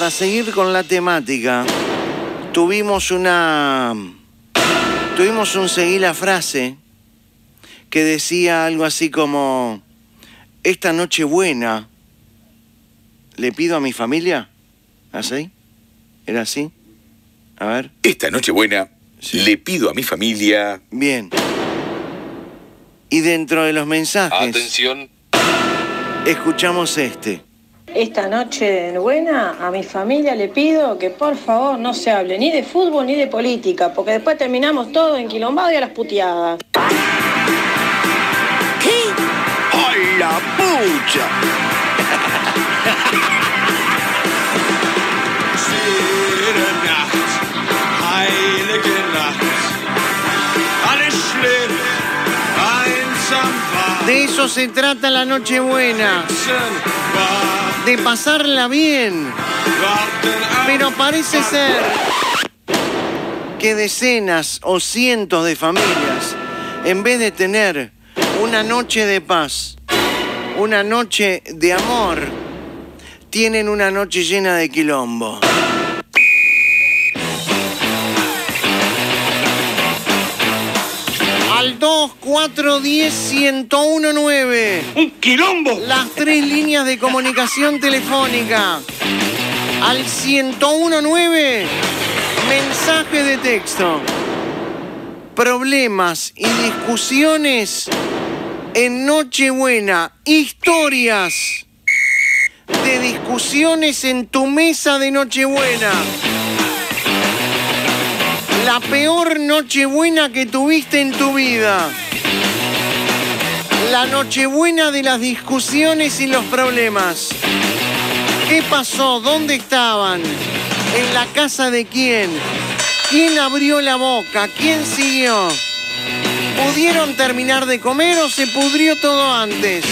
para seguir con la temática, tuvimos una. Tuvimos un seguir la frase que decía algo así como: Esta noche buena le pido a mi familia. ¿Así? ¿Era así? A ver. Esta noche buena Sí. le pido a mi familia. Bien. Y dentro de los mensajes, Atención. escuchamos este. Esta noche buena a mi familia le pido que por favor no se hable ni de fútbol ni de política, porque después terminamos todo en quilombado y a las puteadas. ¡Ay, la pucha! De eso se trata la Nochebuena, de pasarla bien. Pero parece ser que decenas o cientos de familias, en vez de tener una noche de paz, una noche de amor, tienen una noche llena de quilombo. Al 2, 4, 10, 101, 9. Un quilombo. Las tres líneas de comunicación telefónica. Al 1019, mensaje de texto. Problemas y discusiones en Nochebuena. Historias de discusiones en tu mesa de Nochebuena. La peor Nochebuena que tuviste en tu vida. La Nochebuena de las discusiones y los problemas. ¿Qué pasó? ¿Dónde estaban? ¿En la casa de quién? ¿Quién abrió la boca? ¿Quién siguió? ¿Pudieron terminar de comer o se pudrió todo antes?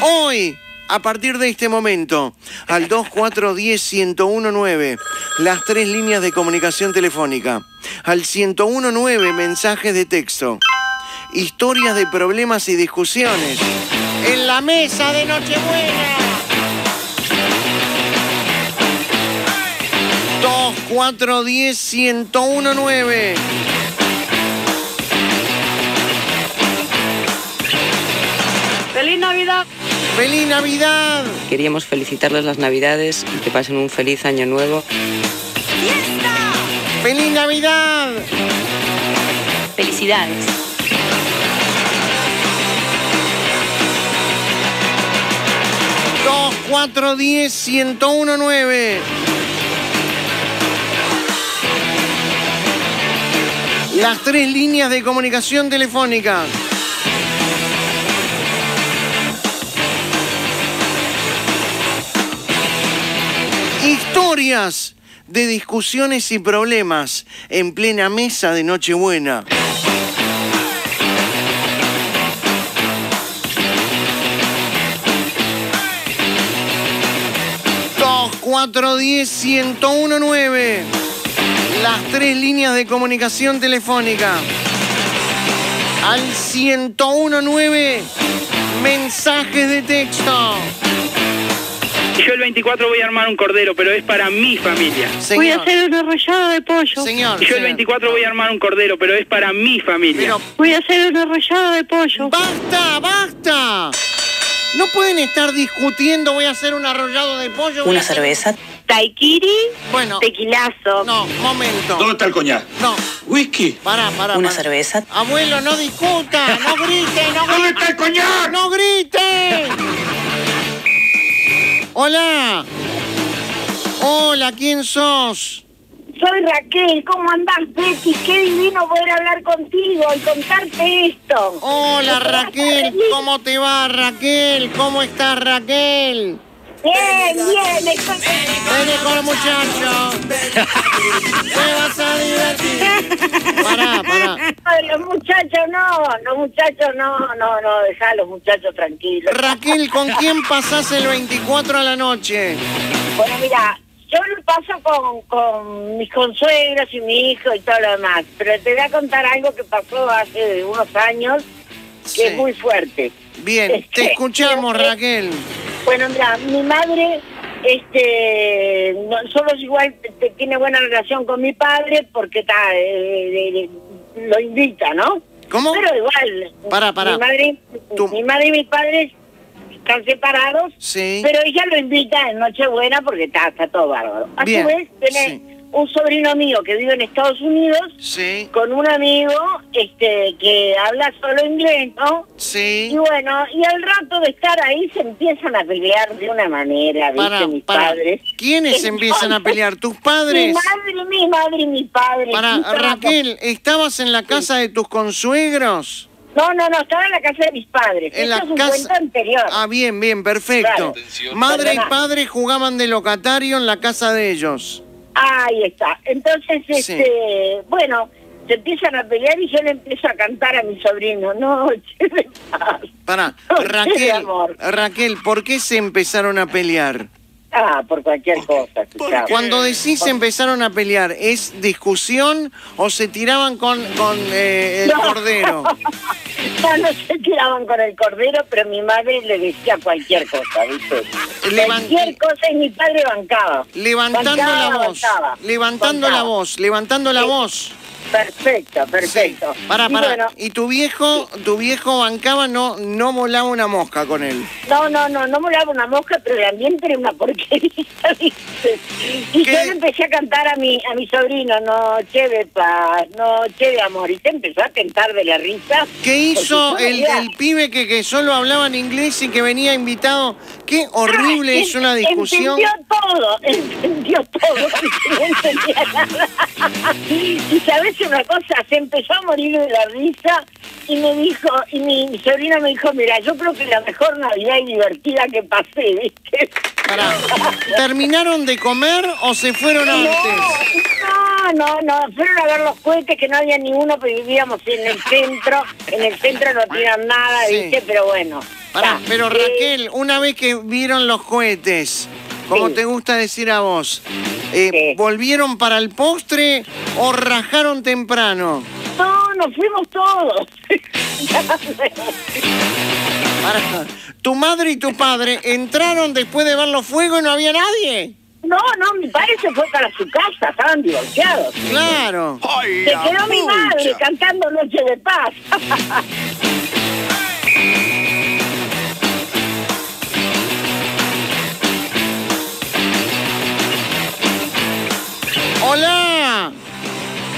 Hoy, a partir de este momento, al 2410-1019, las tres líneas de comunicación telefónica. Al 1019, mensajes de texto. Historias de problemas y discusiones. En la mesa de Nochebuena. 2, 4, 10, 101, 9. ¡Feliz Navidad! ¡Feliz Navidad! Queríamos felicitarles las Navidades y que pasen un feliz año nuevo. ¡Feliz Navidad! Felicidades. 2, 4, 10, 101, 9. Las tres líneas de comunicación telefónica. Historias de discusiones y problemas en plena mesa de Nochebuena. Dos, cuatro, diez, ciento uno, nueve. Las tres líneas de comunicación telefónica. Al 1019 mensajes de texto. Yo el 24 voy a armar un cordero, pero es para mi familia. Señor, Voy a hacer una rallada de pollo. señor. Yo el señor. 24 voy a armar un cordero, pero es para mi familia. Pero Voy a hacer una rallada de pollo. ¡Basta, basta! No pueden estar discutiendo, voy a hacer un arrollado de pollo. Una cerveza. Taikiri, Bueno, tequilazo. no, momento. ¿Dónde está el coñac? No, Whisky. pará, pará. Una pará. cerveza. Abuelo, no discuta, no grite, no ¿Dónde grite. está el coñac? ¡No grite! Hola. Hola, ¿quién sos? Soy Raquel, ¿cómo andás, Betty? Qué divino poder hablar contigo y contarte esto. Hola, Raquel. ¿Cómo te va, Raquel? ¿Cómo estás, Raquel? Bien, bien, estoy... Vení con el muchacho. Te vas a divertir. Pará. No, Los muchachos no, los muchachos no, no, no, dejá a los muchachos tranquilos. Raquel, ¿con quién pasás el 24 a la noche? Bueno, mira, yo lo paso con, con mis consuegros y mi hijo y todo lo demás, pero te voy a contar algo que pasó hace unos años que Sí. es muy fuerte. Bien, te escuchamos, Raquel. Bueno, mira, mi madre este, no, solo es igual te- tiene buena relación con mi padre porque está, eh, lo invita, ¿no? ¿Cómo? Pero igual, Pará, pará. Mi, madre, Tú- mi madre y mi padre están separados, Sí. pero ella lo invita en Nochebuena porque está, está todo bárbaro. A Bien, su vez, tiene sí. Un sobrino mío que vive en Estados Unidos Sí, con un amigo este que habla solo inglés, ¿no? sí. Y bueno, y al rato de estar ahí se empiezan a pelear de una manera, ¿viste? Para, mis para. padres. ¿Quiénes empiezan a pelear? ¿Tus Mi padres? madre, mi madre y mi padre. Para, Raquel, ¿estabas en la casa de tus consuegros? No, no, no, estaba en la casa de mis padres. En Esto la es un casa. cuento anterior. Ah, bien, bien, perfecto. Claro. Madre y padre jugaban de locatario en la casa de ellos. Ahí está. Entonces, Sí. este, bueno, se empiezan a pelear y yo le empiezo a cantar a mi sobrino. Noche de Raquel. Raquel, ¿por qué se empezaron a pelear? Ah, por cualquier cosa. escuchá. Cuando decís se empezaron a pelear, ¿es discusión o se tiraban con, con eh, el No. cordero? No, no se tiraban con el cordero, pero mi madre le decía cualquier cosa, ¿viste? Levan- Cualquier cosa y mi padre bancaba. Levantando Bancaba, la voz, bancaba, levantando la voz, levantando la Sí. voz. Perfecto, perfecto. Para, Y para. bueno, Y tu viejo, tu viejo bancaba, no, no volaba una mosca con él. no, no, no, no molaba una mosca, pero el ambiente era una porquería, ¿viste? Y ¿Qué? yo le empecé a cantar a mi, a mi sobrino, Noche de paz, Noche de amor, y se empezó a cantar de la risa. ¿Qué hizo el, pibe que, que solo hablaba en inglés y que venía invitado? Qué horrible Ah, es una discusión. Entendió todo, entendió todo, que no entendía nada. Y sabes una cosa, se empezó a morir de la risa y me dijo, y mi, sobrino me dijo, mira, yo creo que la mejor Navidad y divertida que pasé, ¿viste? Pará, ¿Terminaron de comer o se fueron antes? No, no, no, fueron a ver los cohetes que no había ni uno, pero vivíamos en el centro, en el centro no tiran nada, Sí. ¿viste? Pero bueno. Pará, pero Eh, Raquel, una vez que vieron los cohetes, como Sí. te gusta decir a vos, eh, Sí. ¿volvieron para el postre o rajaron temprano? No, nos fuimos todos. Pará, ¿Tu madre y tu padre entraron después de ver los fuegos y no había nadie? No, no, mi padre se fue para su casa, estaban divorciados. Claro. ¡Ay, Se quedó mi madre cantando Noche de Paz. ¡Hola!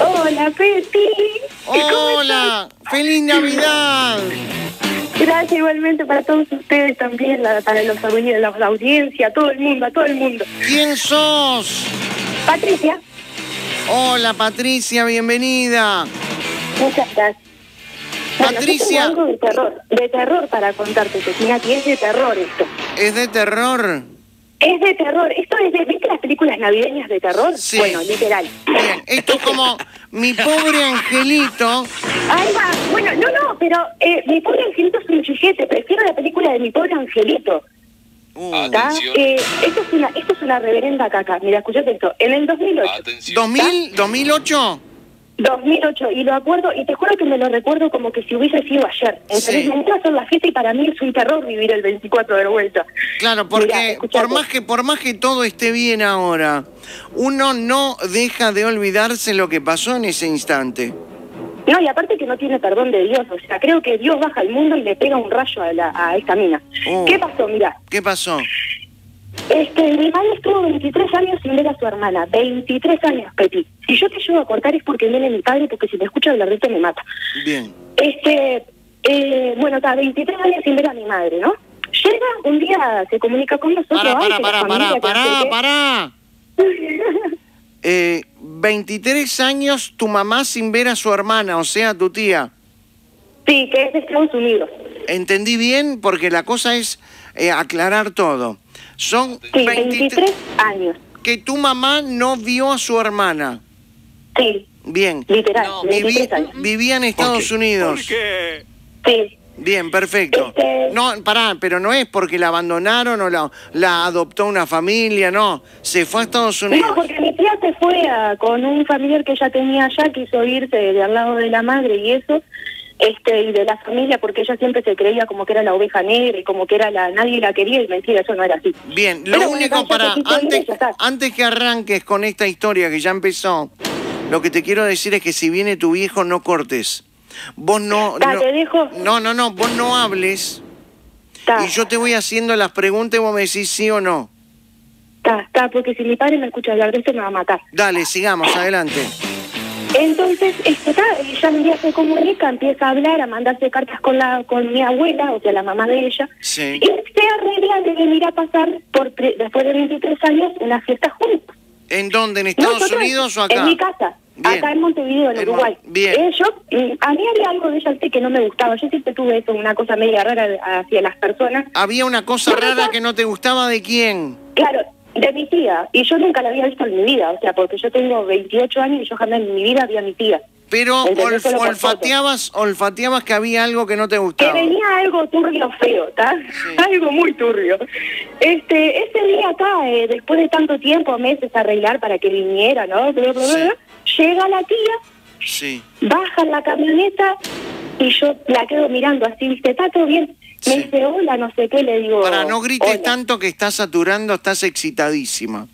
Hola, Peti. ¡Hola! ¡Feliz Navidad! Gracias igualmente para todos ustedes también, para los la, la audiencia, todo el mundo, a todo el mundo. ¿Quién sos? Patricia, Hola Patricia, bienvenida. muchas gracias. Bueno, Patricia. tengo algo de terror, de terror para contarte, Cecilia, que es de terror esto. ¿Es de terror? Es de terror. Esto es de, ¿viste las películas navideñas de terror? Sí. Bueno, literal. Bien, esto es como mi pobre angelito. Ahí va. Bueno, no, no, pero eh, Mi Pobre Angelito es un chillete. Prefiero la película de Mi Pobre Angelito. Uh. Eh, esto, es una, esto es una reverenda caca. Mira, escuchate esto. En el 2008. ¿2000? ¿2008? 2008, y lo acuerdo, y te juro que me lo recuerdo como que si hubiese sido ayer. Entonces Sí. me entró a hacer la fiesta y para mí es un terror vivir el 24 de vuelta. Claro, Mirá, porque por más que por más que todo esté bien ahora, uno no deja de olvidarse lo que pasó en ese instante. No, y aparte que no tiene perdón de Dios, o sea, creo que Dios baja al mundo y le pega un rayo a, la, a esta mina. Oh. ¿Qué pasó? Mira, ¿Qué pasó? Este, mi madre estuvo 23 años sin ver a su hermana, 23 años, Peti. Si yo te llevo a cortar es porque viene mi padre, porque si me escucha hablar de esto me mata. Bien. Este, eh, bueno, está 23 años sin ver a mi madre, ¿no? Llega, un día se comunica con nosotros. Para, no sé qué. para. Eh, 23 años tu mamá sin ver a su hermana, o sea, tu tía. Sí, que es de Estados Unidos. ¿Entendí bien? Porque la cosa es eh, aclarar todo. Son Sí, 23 23 años. que tu mamá no vio a su hermana. Sí, Bien. literal, Viví- 23 años. vivía en Estados Unidos. Porque Sí. Bien, perfecto. Este- No, pará, pero no es porque la abandonaron o la, la adoptó una familia, no. Se fue a Estados No, Unidos. porque mi tía se fue a- con un familiar que ella tenía allá, quiso irse de al lado de la madre y eso. Este y de la familia porque ella siempre se creía como que era la oveja negra y como que era la nadie la quería y mentira eso no era así Bien, lo único para antes, que arranques con esta historia que ya empezó, lo que te quiero decir es que si viene tu viejo no cortes. Vos no Ta, no, te dejo. no no no, vos no hables y yo te voy haciendo las preguntas y vos me decís sí o no. está está porque si mi padre me escucha hablar de esto me va a matar Dale, sigamos adelante. Entonces, este, ta, ella un día se comunica, empieza a hablar, a mandarse cartas con la con mi abuela, o sea, la mamá de ella, Sí. y se arregla de venir a pasar, por pre- después de 23 años, una fiesta juntos. ¿En dónde? ¿En Estados Nosotros, Unidos o acá? En mi casa, Bien. acá en Montevideo, en Uruguay. Bien. Eh, yo, mm, a mí había algo de ella que no me gustaba, yo siempre tuve eso, una cosa media rara hacia las personas. Había una cosa rara que no te gustaba de quién. Claro, de mi tía, y yo nunca la había visto en mi vida, o sea, porque yo tengo 28 años y yo jamás en mi vida vi a mi tía. Pero olf- olfateabas, olfateabas que había algo que no te que gustaba. venía algo turbio feo, ¿está? Algo muy turbio. Este, ese día acá, eh, después de tanto tiempo, meses arreglar para que viniera, ¿no? Sí. Llega la tía, Sí. baja la camioneta y yo la quedo mirando así. ¿Está todo bien? Me Sí. dice, hola, no sé qué, le digo. Para no grites "Hola". tanto que estás saturando, estás excitadísima.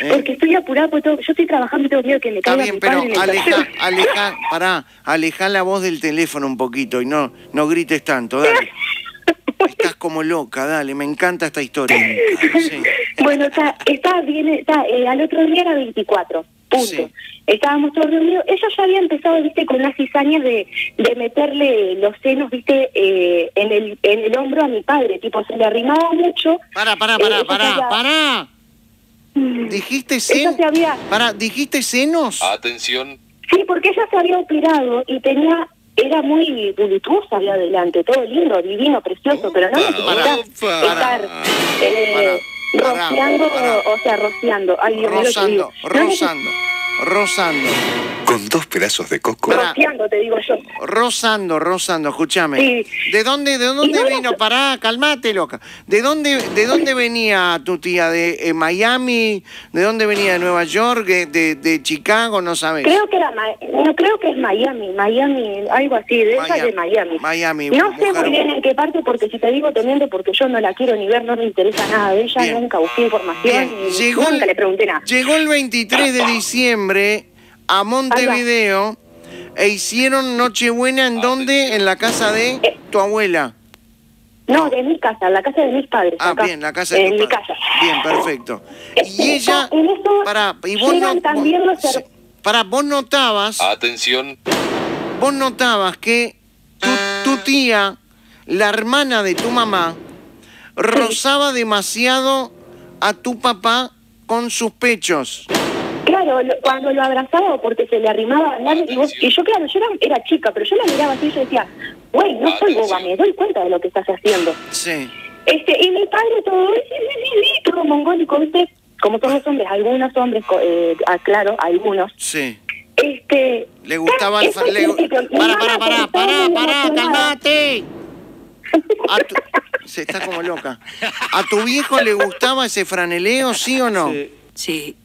¿Eh? Porque estoy apurada, porque tengo- yo estoy trabajando y tengo miedo que me Está caiga bien, mi pero padre en el aleja, aleja, pará, aleja la voz del teléfono un poquito y no, no grites tanto, dale. Estás como loca, dale, me encanta esta historia. Sí. Bueno, está, está bien, está, eh, al otro día era 24, punto. Sí. Estábamos todos reunidos. Ella ya había empezado, viste, con unas cizañas de, de meterle los senos, viste, eh, en, el, en el hombro a mi padre. Tipo, se le arrimaba mucho. Pará, pará, Eh, pará, ella pará, ya- pará. ¿Dijiste Ella senos? se había... Pará, ¿dijiste senos? Atención. Sí, porque ella se había operado y tenía... Era muy voluptuosa de adelante, todo lindo, divino, precioso, pero no necesita opa. estar eh, rociando, o sea, rociando. Ay, Dios mío, lo que Rozando. Con dos pedazos de coco. Pará. Rociando, te digo yo. Rozando, rozando, escúchame. Sí. ¿De dónde, de dónde no vino? era- Pará, calmate, loca. ¿De dónde, de dónde venía tu tía? ¿De eh, Miami? ¿De dónde venía? ¿De Nueva York? ¿De, de, de Chicago? No sabes. Creo que era, Ma- no creo que es Miami, Miami, algo así, de esa de Miami. Miami, No sé muy bien en qué parte, porque si te digo te miento, porque yo no la quiero ni ver, no me interesa nada de ella, Bien. nunca busqué información, Bien, y llegó nunca el- le pregunté nada. Llegó el 23 de diciembre a Montevideo e hicieron Nochebuena en dónde? En la casa de Eh. tu abuela. No, de mi casa, la casa de mis padres. Ah, acá, bien, la casa de mi casa. Bien, perfecto. Y Eh, ella, en eso para, y vos no, también vos- los pará, vos notabas, Atención. vos notabas que tu, tu tía, la hermana de tu mamá, rozaba demasiado a tu papá con sus pechos. Claro, lo- cuando lo abrazaba porque se le arrimaba y, vos- y yo, claro, yo era, era chica, pero yo la miraba así y yo decía, güey, no soy boba, me doy cuenta de lo que estás haciendo. Sí. Este, y mi padre todo, sí, sí, todo mongólico, ¿viste? Como todos los hombres, algunos hombres, co- eh, ah, claro, algunos. Sí. Este. Le gustaba el... le- Para, para, para, para, para, calmate. A tu- Se está como loca. ¿A tu viejo le gustaba ese franeleo, sí o no? Sí.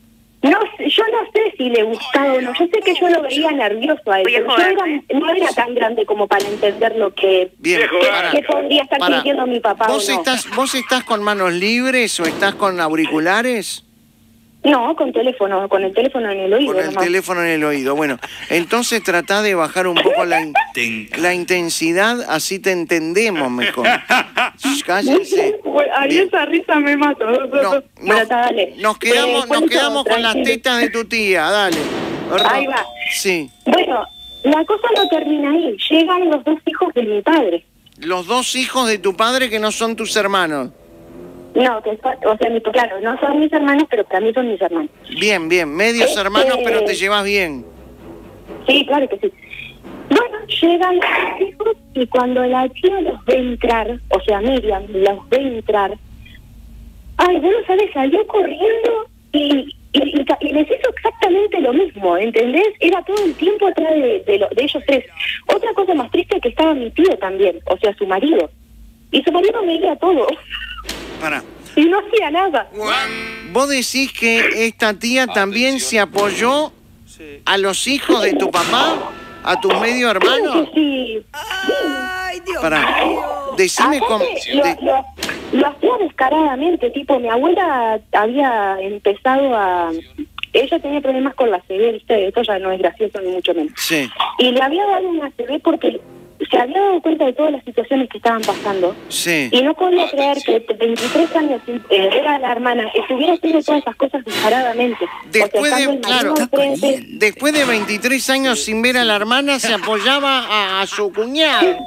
No, sé, yo no sé si le gustaba o no. Yo sé que yo lo veía nervioso a él. pero yo era, no era tan grande como para entender lo que, Bien, que- para. que podría estar para. sintiendo mi papá ¿Vos o no. estás, ¿Vos estás con manos libres o estás con auriculares? No, con teléfono, con el teléfono en el oído. Con el nomás. teléfono en el oído. Bueno, entonces tratá de bajar un poco la, in- la intensidad, así te entendemos mejor. Shh, Cállense. Bueno, Bien. esa risa me mató. No, Bueno, no, está, dale. nos quedamos, Eh, nos cuento, quedamos con las tetas de tu tía, dale. Ahí va. Sí. Bueno, la cosa no termina ahí. Llegan los dos hijos de mi padre. Los dos hijos de tu padre que no son tus hermanos. No, que son- o sea, mi- claro, no son mis hermanos, pero para mí son mis hermanos. Bien, bien, medios Este- hermanos, pero te llevas bien. Sí, claro que sí. Bueno, llegan los hijos y cuando la tía los ve entrar, o sea, Miriam los ve entrar, ay, vos no sabes, salió corriendo y, y, y ca- y les hizo exactamente lo mismo, ¿entendés? Era todo el tiempo atrás de, de, lo- de ellos tres. Otra cosa más triste es que estaba mi tío también, o sea, su marido. Y su marido veía todo Para. y no hacía nada. ¿Vos decís que esta tía también se apoyó a los hijos de tu papá? A tus medio hermanos? Sí, Para, decime cómo... Lo, de- lo- lo hacía descaradamente, tipo, mi abuela había empezado a... Ella tenía problemas con la CB, ¿viste? Esto ya no es gracioso ni mucho menos. Sí, Y le había dado una CB porque se había dado cuenta de todas las situaciones que estaban pasando. sí. Y no podía creer que 23 años sin eh, ver a la hermana estuviera haciendo todas esas cosas descaradamente. Después o sea, de, claro, después de 23 años sin ver a la hermana, se apoyaba a, a su cuñado.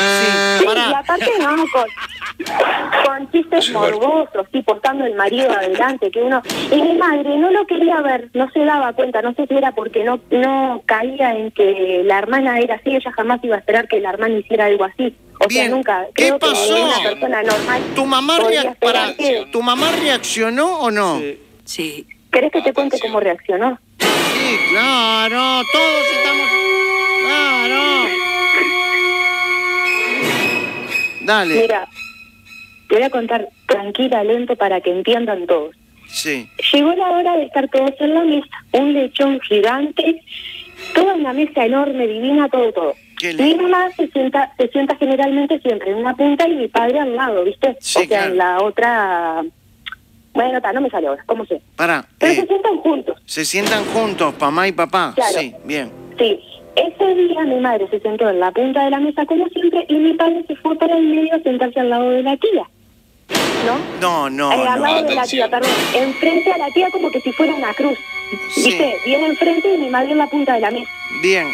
Sí, Sí, y aparte no, con, con chistes morbosos, sí, portando el marido adelante, que uno... Y mi madre no lo quería ver, no se daba cuenta, no sé si era porque no no caía en que la hermana era así, ella jamás iba a esperar que la hermana hiciera algo así. O Bien, sea, nunca, ¿qué creo pasó? que una persona normal... ¿Tu mamá, podría rea- esperar pará, que- ¿Tu mamá reaccionó o no? Sí. ¿Querés que te cuente cómo reaccionó? Sí, claro, todos estamos... Claro. Dale, Mira, te voy a contar tranquila, lento, para que entiendan todos. sí. Llegó la hora de estar todos en la mesa, un lechón gigante, toda una mesa enorme, divina, todo, todo. Mi mamá se sienta, se sienta generalmente siempre en una punta y mi padre al lado, ¿viste? Sí, o sea, claro. en la otra... Bueno, ta, no me sale ahora, ¿cómo sé? Pará, Pero eh, se sientan juntos, se sientan juntos, mamá y papá. Claro. Sí, bien. sí. Ese día mi madre se sentó en la punta de la mesa como siempre y mi padre se fue para el medio a sentarse al lado de la tía. ¿No? No, no, Eh, al no. lado de la tía, perdón. Enfrente a la tía como que si fuera una cruz. Sí. ¿Viste? Viene enfrente y mi madre en la punta de la mesa. Bien.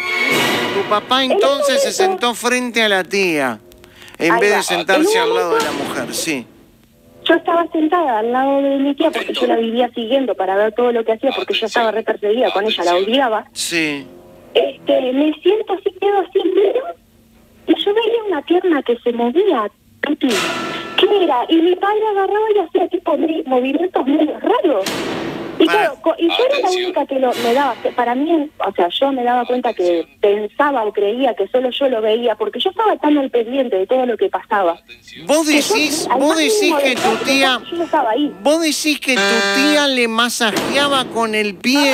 Tu papá entonces se momento- sentó frente a la tía, en Ahí vez de sentarse al lado de la mujer, sí. Yo estaba sentada al lado de mi tía porque yo la vivía siguiendo para ver todo lo que hacía porque yo estaba re perseguida con ella, la odiaba. Sí. Este, me siento así, quedo así, miro, y yo veía una pierna que se movía, Tuti. ¿Qué era? Y mi padre agarraba y hacía tipo mi- movimientos muy raros. Y claro, co- y yo era la única que lo, me daba, que para mí, o sea, yo me daba cuenta que pensaba o creía que solo yo lo veía, porque yo estaba tan al pendiente de todo lo que pasaba. Vos yo, decís, vos decís que tu tía, Yo estaba ahí. vos decís que tu tía le masajeaba con el pie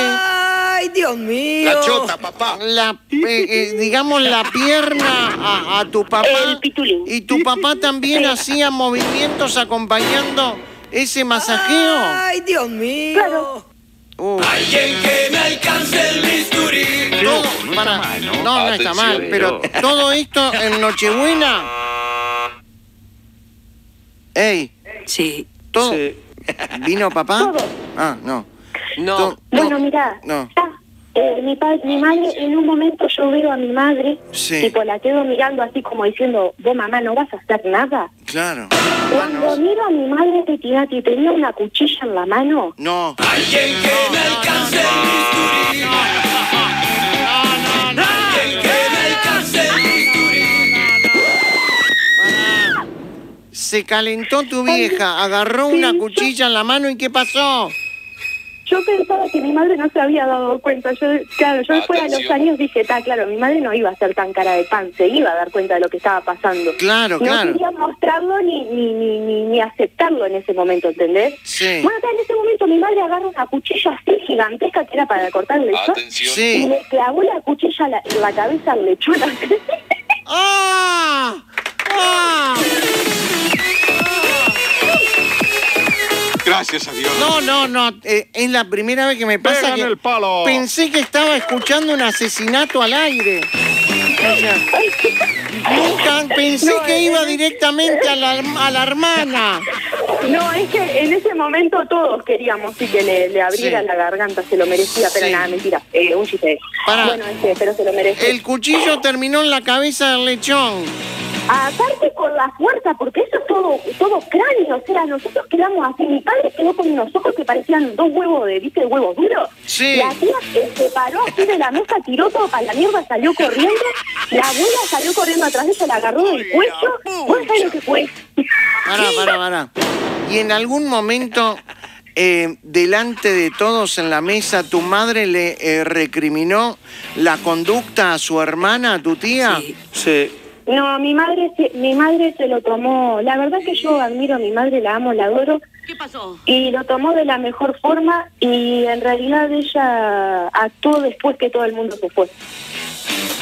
¡Ay, Dios mío! La chota, papá. la, eh, eh, digamos, la pierna a, a tu papá. El pitulín. Y tu papá también hacía movimientos acompañando ese masajeo. ¡Ay, Dios mío! Claro. Uh, Alguien que me alcance el bisturí. todo, para- no, no está mal, pero todo esto en Nochebuena. Ey, Sí. todo. Sí. ¿Vino papá? Todo. Ah, no. No. Bueno, no. mira, No. ya, eh, mi, pa- mi madre, en un momento yo veo a mi madre, Sí. tipo la quedo mirando así como diciendo, vos mamá no vas a hacer nada. Claro. Cuando miro a mi madre Petinati tenía una cuchilla en la mano, No. Alguien que me alcance el bisturí. Alguien que me alcance el bisturí. Se calentó tu vieja, agarró una cuchilla en la mano y ¿qué pasó? Yo pensaba que mi madre no se había dado cuenta. Yo, claro, yo después a los años dije, está claro, mi madre no iba a ser tan cara de pan, se iba a dar cuenta de lo que estaba pasando. Claro, no claro. quería mostrarlo ni, ni, ni, ni, ni aceptarlo en ese momento, ¿entendés? Sí. Bueno, acá en ese momento mi madre agarra una cuchilla así gigantesca que era para cortar el lechón Atención. y Sí. le clavó la cuchilla la, la cabeza al lechón. ¡Ah! ¡Ah! Gracias a Dios. No, no, no. eh, es la primera vez que me pasa que el palo. pensé que estaba escuchando un asesinato al aire. O sea, nunca pensé No, que iba directamente a la, a la hermana. no, es que en ese momento todos queríamos sí que le, le abriera Sí. la garganta, se lo merecía, pero Sí. nada, mentira, eh, un chiste. Pará. Bueno, este, pero se lo merecía. El cuchillo terminó en la cabeza del lechón. Aparte con la fuerza, porque eso es todo, todo cráneo, o sea, nosotros quedamos así, mi padre quedó con unos ojos que parecían dos huevos de, ¿viste? Huevos duros. Sí. La tía se paró así de la mesa, tiró todo para la mierda, salió corriendo, la abuela salió corriendo atrás de ella, la agarró del cuello, ¿vos sabés lo que fue? Pará, pará, pará. Y en algún momento, eh, delante de todos en la mesa, tu madre le eh, recriminó la conducta a su hermana, a tu tía. Sí. Sí. No, mi madre, se- mi madre se lo tomó, la verdad que yo admiro a mi madre, la amo, la adoro, ¿Qué pasó? y lo tomó de la mejor forma y en realidad ella actuó después que todo el mundo se fue.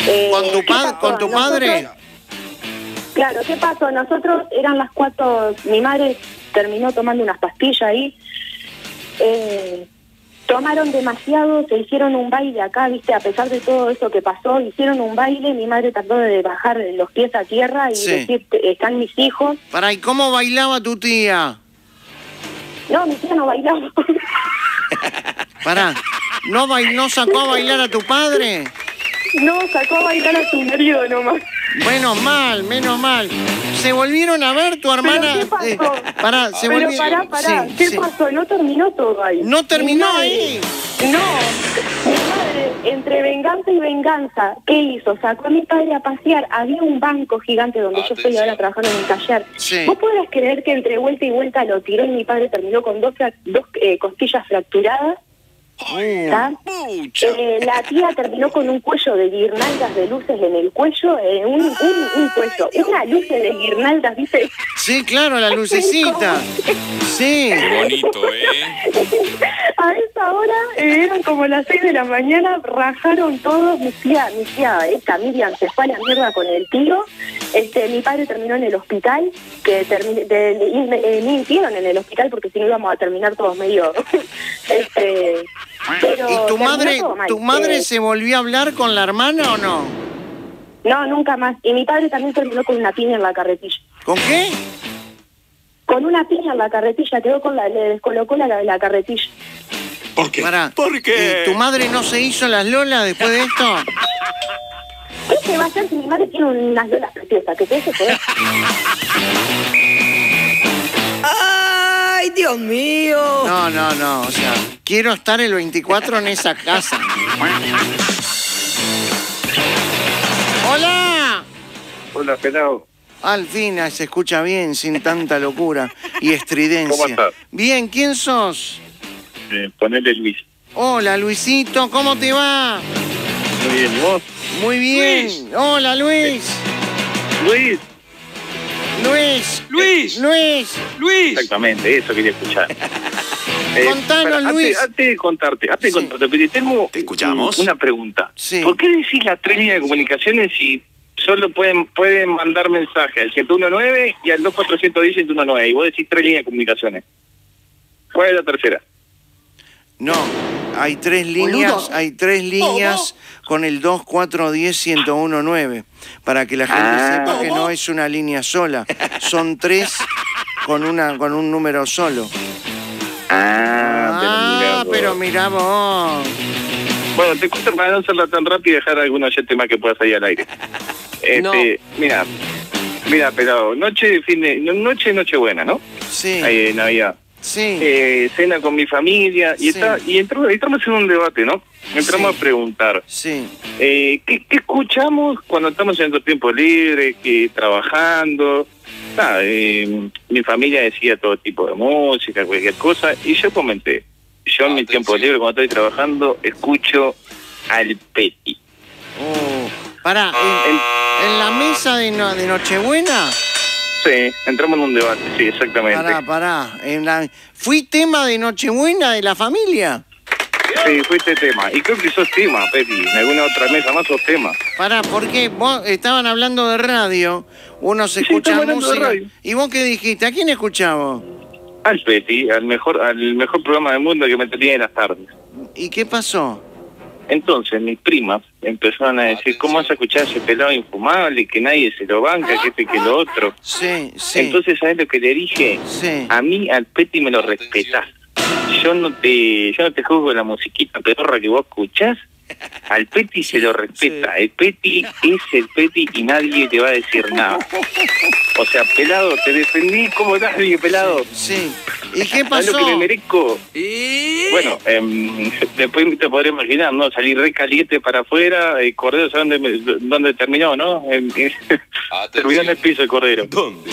Eh, ¿Con tu, ¿qué pa- con tu padre? Nosotros- Claro, ¿qué pasó? Nosotros eran las cuatro, mi madre terminó tomando unas pastillas ahí. Eh, tomaron demasiado, se hicieron un baile acá, viste, a pesar de todo eso que pasó, hicieron un baile, mi madre trató de bajar los pies a tierra y Sí. decir, están mis hijos. Pará, ¿y cómo bailaba tu tía? No, mi tía no bailaba. Pará, ¿no, bail- ¿no sacó a bailar a tu padre? no, sacó a bailar a su marido nomás. Menos mal, menos mal. ¿Se volvieron a ver tu hermana? ¿Pero qué pasó? Eh, pará, se Pero volvi- pará, pará, Sí, ¿qué sí. pasó? No terminó todo ahí. ¿No terminó Mi madre- ahí? No, mi madre, entre venganza y venganza, ¿qué hizo? Sacó a mi padre a pasear, había un banco gigante donde yo estoy ahora trabajando en un taller. Sí. ¿Vos podés creer que entre vuelta y vuelta lo tiró y mi padre terminó con dos, dos eh, costillas fracturadas? ¿Está? Eh, la tía terminó con un cuello de guirnaldas de luces en el cuello, eh, un, un, un cuello, una luz de guirnaldas, ¿viste? Sí, claro, la lucecita. Sí. Bonito, ¿eh? A esa hora eh, eran como las 6 de la mañana, rajaron todos, mi tía, mi tía, esta Miriam se fue a la mierda con el tío, este, mi padre terminó en el hospital, que termi- de- de- y me, eh, me hicieron en el hospital porque si no íbamos a terminar todos medio, este, pero ¿Y tu madre, tu madre Eh, se volvió a hablar con la hermana o no? No, nunca más, y mi padre también terminó con una piña en la carretilla. ¿Con qué? Con una piña en la carretilla, quedó con la, le descolocó la, la carretilla. ¿Por qué? ¿Por qué? ¿Y tu madre no se hizo las lolas después de esto? ¿Qué se va a hacer si mi madre tiene unas lolas preciosas? ¿Qué te hace poder? ¡Ay, Dios mío! No, no, no. O sea, quiero estar el 24 en esa casa. ¡Hola! Hola, pelado. Al fin se escucha bien, sin tanta locura y estridencia. ¿Cómo estás? Bien, ¿quién sos? Eh, ponele Luis. Hola, Luisito, ¿cómo te va? Muy bien, ¿y vos? Muy bien. Hola, Luis. Luis. Luis. Luis. Luis. Luis. Exactamente, eso quería escuchar. Eh, Contanos, para- Luis. Antes, de contarte, antes Sí. de contarte, pero tengo ¿Te escuchamos? una pregunta. Sí. ¿Por qué decís las tres líneas de comunicaciones si solo pueden pueden mandar mensaje al 119 y al 2410 119? Y vos decís tres líneas de comunicaciones. ¿Cuál es la tercera? No, hay tres líneas, hay tres líneas con el 2410-1019 para que la gente Ah. sepa que no es una línea sola, son tres con una con un número solo. Ah, Ah, pero mira vos. Bueno, te cuento para no hacerla tan rápida y dejar algún oyente más que pueda salir al aire. Este, mira, mira, pero noche de fin de, no- noche noche buena, ¿no? Sí, Ahí de Navidad. Sí, Eh, cena con mi familia y Sí. está y entramos, entramos en un debate, ¿no? Entramos Sí. a preguntar, sí. eh, ¿qué, qué escuchamos cuando estamos en nuestro tiempo libre, que trabajando? Nada, eh, mi familia decía todo tipo de música, cualquier cosa, y yo comenté, yo en mi tiempo libre cuando estoy trabajando escucho al Peti. Oh, pará, en, en la mesa de, no- de Nochebuena, Sí, entramos en un debate, sí, exactamente. pará, pará, en la, ¿fui tema de Nochebuena de la familia? Sí, fue este tema. Y creo que sos tema, Peti. En alguna otra mesa más sos tema. Pará, porque vos estaban hablando de radio, uno se Sí, escucha de música. radio. ¿Y vos qué dijiste? ¿A quién escuchamos? Al Peti, al mejor, al mejor programa del mundo que me tenía en las tardes. ¿Y qué pasó? Entonces mis primas empezaron a decir, ¿cómo vas a escuchar ese pelado infumable? Que nadie se lo banca, que este que lo otro. Sí, sí. Entonces, ¿sabes lo que le dije? sí. A mí, al Peti me lo respetás. Yo no te, yo no te juzgo la musiquita pedorra que vos escuchás. Al Peti se lo respeta. El Peti es el Peti y nadie te va a decir nada. O sea, pelado, te defendí como nadie, pelado. Sí. ¿Y qué ¿Sabes pasó? lo que me merezco? Y... Bueno, em, después te podré imaginar, ¿no? Salir re caliente para afuera, el cordero, ¿sabes dónde, me- dónde terminó, no? En- terminó en el piso el cordero. ¿Dónde?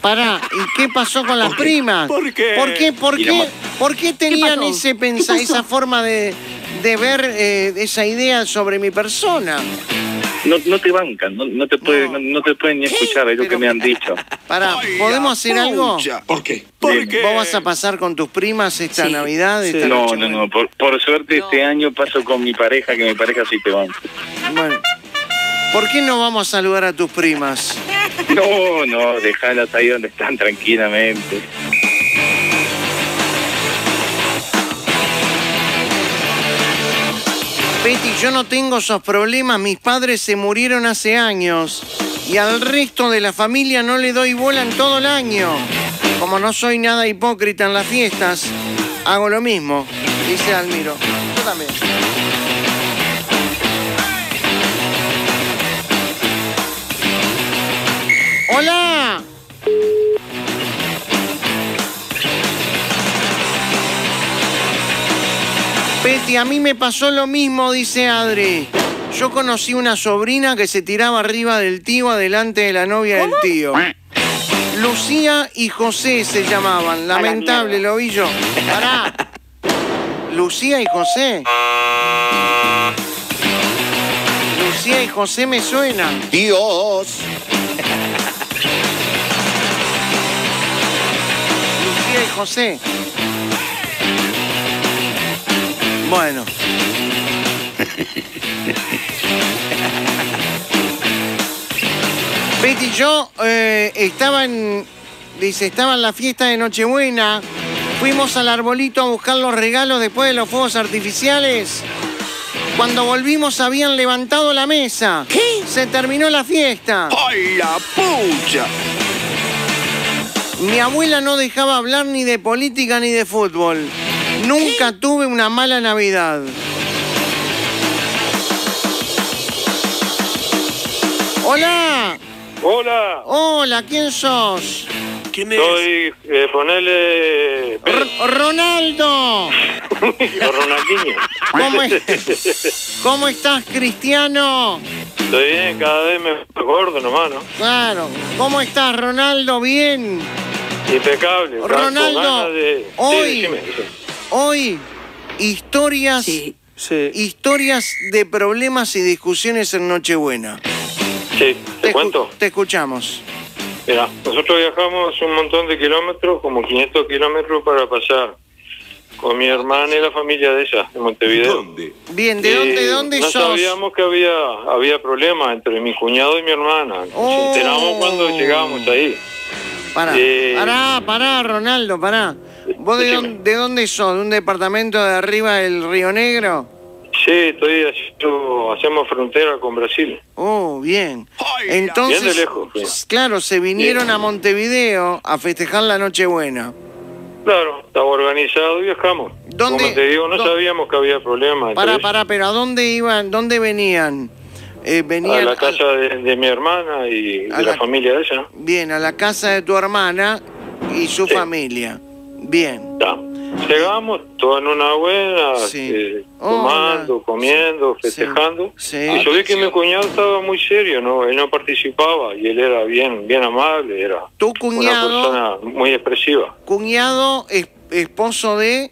Pará, ¿y qué pasó con las primas? ¿Por qué? ¿Por qué, por qué, ma- por qué tenían ese pensa esa forma de, de ver eh, esa idea sobre mi persona? No, no te bancan, no, no te pueden, No. no, no te pueden ni escuchar, es lo que me han dicho. Pará, ¿podemos hacer algo? ¿Por qué? ¿Por qué? ¿Vos vas a pasar con tus primas esta Sí, Navidad? esta No, no, no, por, por suerte este año paso con mi pareja, que mi pareja sí te banca. Bueno, ¿Por qué no vamos a saludar a tus primas? No, no, dejalas ahí donde están tranquilamente. Betty, yo no tengo esos problemas, mis padres se murieron hace años y al resto de la familia no le doy bola en todo el año. Como no soy nada hipócrita en las fiestas, hago lo mismo, dice Almiro. Yo también. Betty, a mí me pasó lo mismo, dice Adri. Yo conocí una sobrina que se tiraba arriba del tío adelante de la novia del tío. Lucía y José se llamaban. Lamentable, lo vi yo. Pará. Lucía y José. Lucía y José me suenan. Dios. Lucía y José. Bueno. Betty, yo eh, estaba en. Dice, estaba en la fiesta de Nochebuena. Fuimos al arbolito a buscar los regalos después de los fuegos artificiales. Cuando volvimos habían levantado la mesa. ¿Qué? Se terminó la fiesta. ¡Ay, la pucha! Mi abuela no dejaba hablar ni de política ni de fútbol. Nunca tuve una mala Navidad. Hola. Hola, Hola, ¿quién sos? ¿Quién soy, eh, ponele... R- Ronaldo. o Ronaldinho. ¿Cómo, es- ¿Cómo estás, Cristiano? Estoy bien, cada vez me gordo nomás, ¿no? Claro. ¿Cómo estás, Ronaldo? Bien. Impecable. Ronaldo, de- hoy- Sí, decime, decime. Hoy, historias, Sí. Sí, historias de problemas y discusiones en Nochebuena. sí, te escu- cuento. Te escuchamos. Mira, nosotros viajamos un montón de kilómetros, como 500 kilómetros para pasar con mi hermana y la familia de ella, de Montevideo. ¿Dónde? Bien, ¿de dónde, Eh, dónde no sos? sabíamos que había había problemas entre mi cuñado y mi hermana. Nos Oh. enteramos cuando llegamos ahí. Pará, Eh, pará, pará, Ronaldo, pará. ¿Vos de dónde, de dónde sos? ¿De un departamento de arriba del Río Negro? Sí, estoy haciendo, hacemos frontera con Brasil. Oh, bien. Entonces, Bien de lejos, claro, se vinieron a Montevideo a festejar la Nochebuena. Claro, estaba organizado y viajamos. ¿Dónde- Como te digo, no sabíamos que había problemas. ellos. pará, pero ¿a dónde iban? ¿Dónde venían? Eh, A venían la casa de, de mi hermana y a de la, la- familia de ella. Bien, a la casa de tu hermana y su Sí. familia. Bien. Ya. Llegamos, todo en una buena, Sí. eh, Hola. tomando, comiendo, festejando. Sí. Y yo vi que mi cuñado estaba muy serio, ¿no? Él no participaba y él era bien bien amable, era Tu una cuñado, persona muy expresiva. cuñado, es- esposo de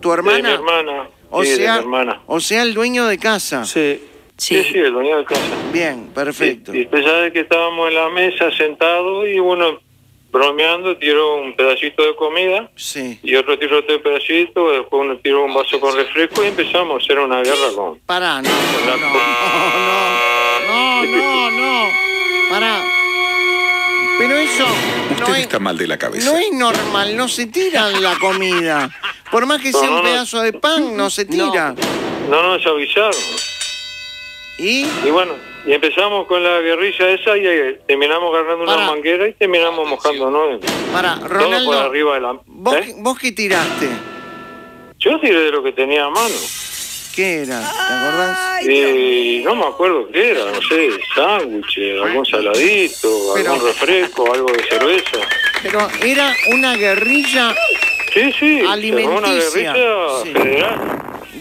tu hermana. De mi hermana, O sí, de sea, mi hermana. o sea, el dueño de casa. Sí. Sí, sí, el dueño de casa. Bien, perfecto. Y, y de que estábamos en la mesa sentados y uno bromeando tiró un pedacito de comida Sí. y otro tiró otro pedacito, después uno tiró un vaso con refresco y empezamos a hacer una guerra con... Pará, no, no, la- no, no, no, no, pará. Pero eso Usted no es, está mal de la cabeza. no es normal, no se tira la comida. Por más que sea No, un no, no. pedazo de pan, no se tira. No nos avisaron. ¿Y? Y bueno, y empezamos con la guerrilla esa y eh, terminamos agarrando una manguera y terminamos mojándonos. Pará, Todo por Ronaldo, arriba de la... ¿vos, ¿Eh? ¿vos qué tiraste? Yo tiré de lo que tenía a mano. ¿Qué era? ¿Te acordás? Y no me acuerdo qué era, no sé, sándwich, algún saladito, Pero- algún refresco, algo de cerveza. Pero era una guerrilla Sí, sí, armó una Alimenticia, guerrilla sí. federal.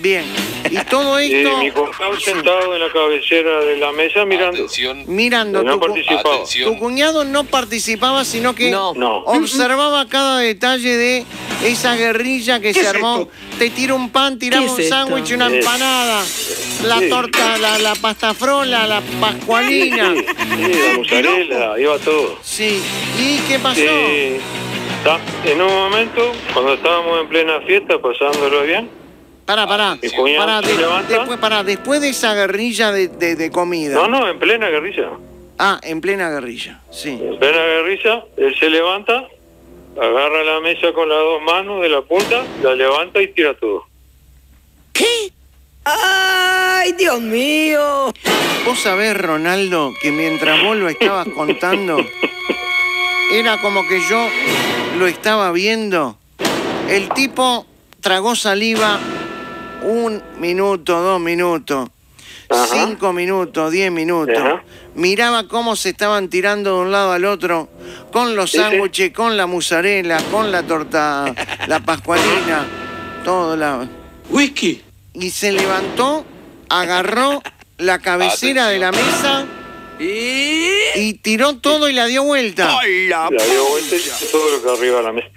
Bien. Y todo Y esto mi cuñado sentado en la cabecera de la mesa mirando. Atención, mirando. No tu participaba. Tu cuñado no participaba, sino que No. No. observaba cada detalle de esa guerrilla que se armó. Te tira un pan, tiramos ¿Qué un es sándwich, una Sí. empanada, la Sí. torta, la, la pasta frola, la pascualina. Sí, sí, la mozzarella, iba todo. Sí. ¿Y qué pasó? Sí. En un momento, cuando estábamos en plena fiesta, pasándolo bien, Pará, pará. Cuñado Pará, de- levanta. después, pará, después de esa guerrilla de, de- de comida. No, no, en plena guerrilla. Ah, en plena guerrilla, sí. En plena guerrilla, él se levanta, agarra la mesa con las dos manos de la punta, la levanta y tira todo. ¡Ay, Dios mío! Vos sabés, Ronaldo, que mientras vos lo estabas contando, era como que yo lo estaba viendo. El tipo tragó saliva un minuto, dos minutos, cinco minutos, diez minutos. Ajá. Miraba cómo se estaban tirando de un lado al otro, con los Sí, sí. sándwiches, con la musarela, con la torta, la pascualina, todo la... Whisky. Y se levantó, agarró la cabecera de la mesa y tiró todo y la dio vuelta. La dio vuelta y todo lo que arriba de la mesa.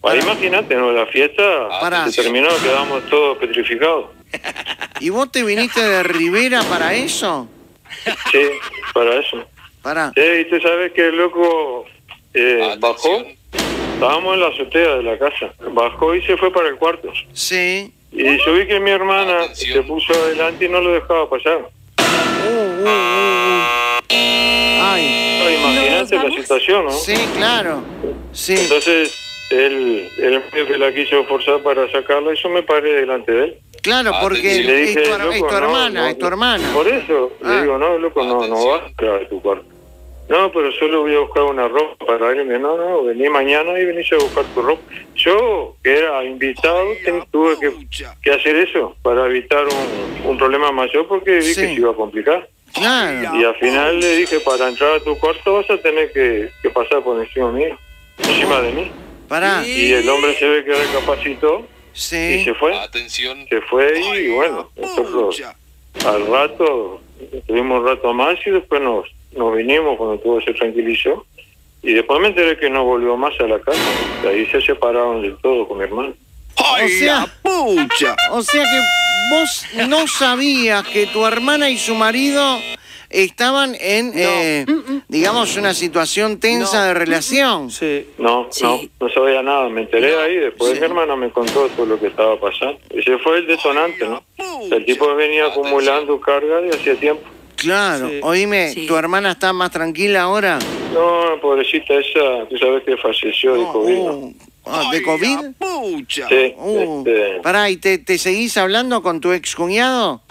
Bueno, imagínate, ¿no? La fiesta Pará. se terminó, quedamos todos petrificados. ¿Y vos te viniste de Rivera para eso? Sí, para eso. Pará. Sí, y tú sabes que el loco eh, bajó, estábamos en la azotea de la casa, bajó y se fue para el cuarto. Sí. Y yo vi que mi hermana se puso adelante y no lo dejaba pasar. Uh, uh, uh, uh. Ay. No, Imagínate la situación, ¿no? Sí, claro. Sí. Entonces, él, él medio que la quiso forzar para sacarla y yo me paré delante de él. Claro, porque Y le es dije, tu, es tu "Loco, no, hermana, no, es tu hermana. Por eso, Ah. le digo, no, loco, no, no vas a entrar a tu cuarto. No, pero solo voy a buscar una ropa para él. Y me dijo, no, no, vení mañana y venís a buscar tu ropa. Yo, que era invitado, ten- tuve que, que hacer eso para evitar un, un problema mayor porque vi que se iba a complicar. Claro. Y al final le dije, para entrar a tu cuarto vas a tener que, que pasar por encima mío, encima de mí. Pará. Y el hombre se ve que recapacitó y se fue. Atención. Se fue y bueno, nosotros al rato, tuvimos un rato más y después nos, nos vinimos cuando todo se tranquilizó. Y después me enteré que no volvió más a la casa. De ahí se separaron del todo con mi hermano. O sea, Pucha. o sea que vos no sabías que tu hermana y su marido estaban en, eh, digamos, una situación tensa de relación. Sí. No, Sí. no, no sabía nada. Me enteré ahí. Después mi hermana me contó todo lo que estaba pasando. Ese fue el detonante, ¿no? El tipo venía acumulando carga de hacía tiempo. Claro. Sí. Oíme, Sí. ¿tu hermana está más tranquila ahora? No, pobrecita esa, tú sabes que falleció de No, COVID. ¿no? uh, ah, ¿De COVID? Pucha. Sí, Uh, este, pará, ¿y te, te seguís hablando con tu ex cuñado?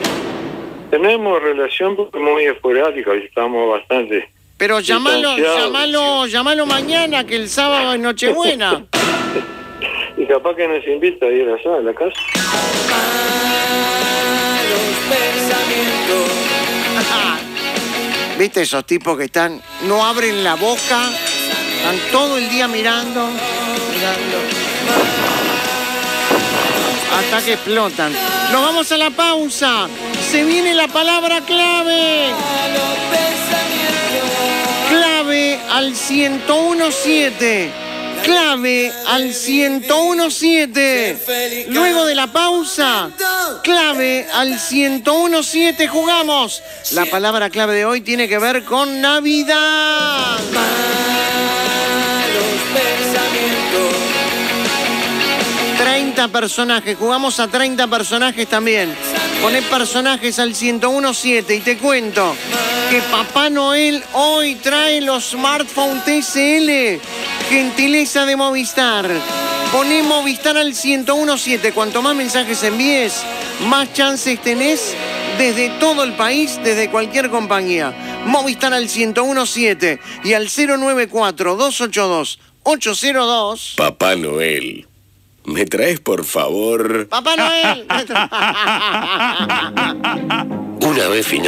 tenemos relación muy esporádica y estamos bastante. Pero llamalo, llamalo, llamalo mañana, que el sábado es Nochebuena. Y capaz que nos invita a ir allá a la casa. ¿Viste esos tipos que están, no abren la boca, están todo el día mirando, mirando, hasta que explotan. Nos vamos a la pausa. Se viene la palabra clave. Al 1017. Clave al 1017. Luego de la pausa, clave al 1017 jugamos. La palabra clave de hoy tiene que ver con Navidad. 30 personajes, jugamos a 30 personajes también. Poné personajes al 1017 y te cuento que Papá Noel hoy trae los smartphones TCL, gentileza de Movistar. Poné Movistar al 1017, cuanto más mensajes envíes, más chances tenés desde todo el país, desde cualquier compañía. Movistar al 1017 y al 094 282 802. Papá Noel, ¿me traes por favor? Papá Noel. Una vez final.